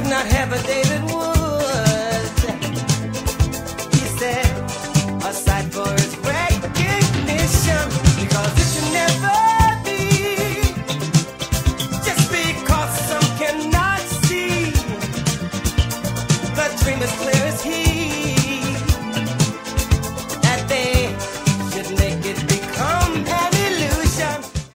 could not have a David Wood. He said, aside for his recognition, because it can never be just because some cannot see the dream is clear.